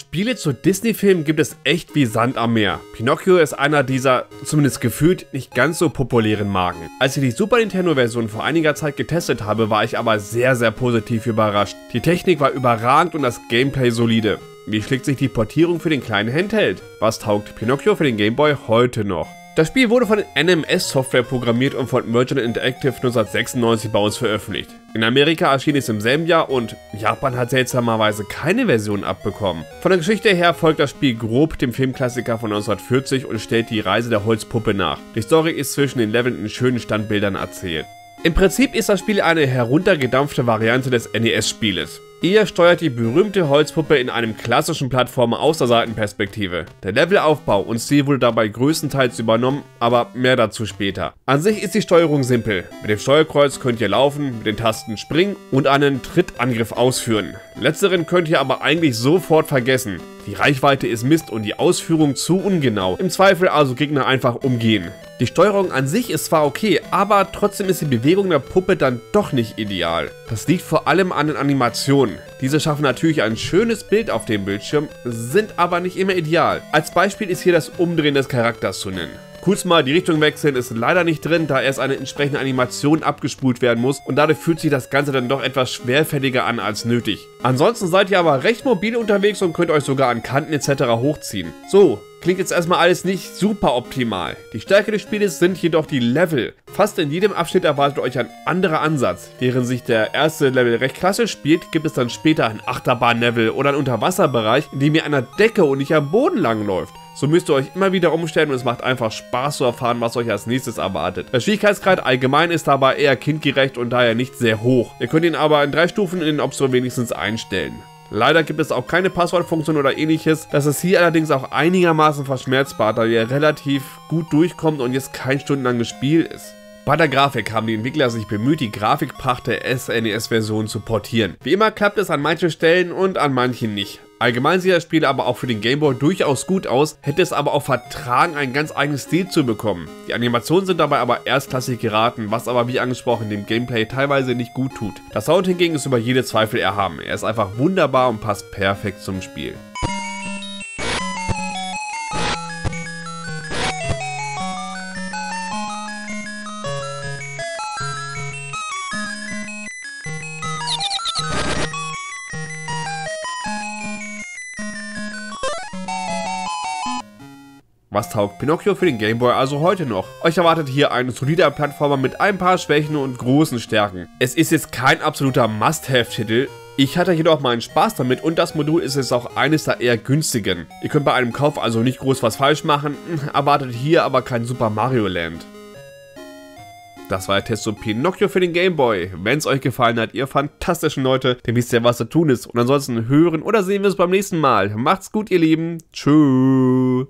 Spiele zu Disney-Filmen gibt es echt wie Sand am Meer. Pinocchio ist einer dieser, zumindest gefühlt, nicht ganz so populären Marken. Als ich die Super Nintendo-Version vor einiger Zeit getestet habe, war ich aber sehr, sehr positiv überrascht. Die Technik war überragend und das Gameplay solide. Wie schlägt sich die Portierung für den kleinen Handheld? Was taugt Pinocchio für den Game Boy heute noch? Das Spiel wurde von NMS Software programmiert und von Merchant Interactive 1996 bei uns veröffentlicht. In Amerika erschien es im selben Jahr und Japan hat seltsamerweise keine Version abbekommen. Von der Geschichte her folgt das Spiel grob dem Filmklassiker von 1940 und stellt die Reise der Holzpuppe nach. Die Story ist zwischen den Leveln in schönen Standbildern erzählt. Im Prinzip ist das Spiel eine heruntergedampfte Variante des NES-Spieles. Ihr steuert die berühmte Holzpuppe in einem klassischen Plattformer aus der Seitenperspektive. Der Levelaufbau und Stil wurde dabei größtenteils übernommen, aber mehr dazu später. An sich ist die Steuerung simpel. Mit dem Steuerkreuz könnt ihr laufen, mit den Tasten springen und einen Trittangriff ausführen. Letzteren könnt ihr aber eigentlich sofort vergessen. Die Reichweite ist Mist und die Ausführung zu ungenau. Im Zweifel also Gegner einfach umgehen. Die Steuerung an sich ist zwar okay, aber trotzdem ist die Bewegung der Puppe dann doch nicht ideal. Das liegt vor allem an den Animationen. Diese schaffen natürlich ein schönes Bild auf dem Bildschirm, sind aber nicht immer ideal. Als Beispiel ist hier das Umdrehen des Charakters zu nennen. Kurz mal die Richtung wechseln ist leider nicht drin, da erst eine entsprechende Animation abgespult werden muss und dadurch fühlt sich das Ganze dann doch etwas schwerfälliger an als nötig. Ansonsten seid ihr aber recht mobil unterwegs und könnt euch sogar an Kanten etc. hochziehen. So, Klingt jetzt erstmal alles nicht super optimal. Die Stärke des Spieles sind jedoch die Level. Fast in jedem Abschnitt erwartet euch ein anderer Ansatz. Während sich der erste Level recht klassisch spielt, gibt es dann später ein Achterbahn-Level oder einen Unterwasserbereich, in dem ihr an der Decke und nicht am Boden langläuft. So müsst ihr euch immer wieder umstellen und es macht einfach Spaß zu erfahren, was euch als nächstes erwartet. Der Schwierigkeitsgrad allgemein ist dabei eher kindgerecht und daher nicht sehr hoch. Ihr könnt ihn aber in drei Stufen in den Optionen wenigstens einstellen. Leider gibt es auch keine Passwortfunktion oder ähnliches. Das ist hier allerdings auch einigermaßen verschmerzbar, da ihr relativ gut durchkommt und jetzt kein stundenlanges Spiel ist. Bei der Grafik haben die Entwickler sich bemüht, die Grafikpracht der SNES-Version zu portieren. Wie immer klappt es an manchen Stellen und an manchen nicht. Allgemein sieht das Spiel aber auch für den Gameboy durchaus gut aus, hätte es aber auch vertragen, einen ganz eigenen Stil zu bekommen. Die Animationen sind dabei aber erstklassig geraten, was aber wie angesprochen dem Gameplay teilweise nicht gut tut. Das Sound hingegen ist über jede Zweifel erhaben, er ist einfach wunderbar und passt perfekt zum Spiel. Was taugt Pinocchio für den Gameboy also heute noch? Euch erwartet hier ein solider Plattformer mit ein paar Schwächen und großen Stärken. Es ist jetzt kein absoluter Must-Have-Titel, ich hatte jedoch meinen Spaß damit und das Modul ist jetzt auch eines der eher günstigen. Ihr könnt bei einem Kauf also nicht groß was falsch machen, erwartet hier aber kein Super Mario Land. Das war der Test zu Pinocchio für den Gameboy. Wenn es euch gefallen hat, ihr fantastischen Leute, dann wisst ihr, was zu tun ist. Und ansonsten hören oder sehen wir es beim nächsten Mal. Macht's gut, ihr Lieben. Tschüss.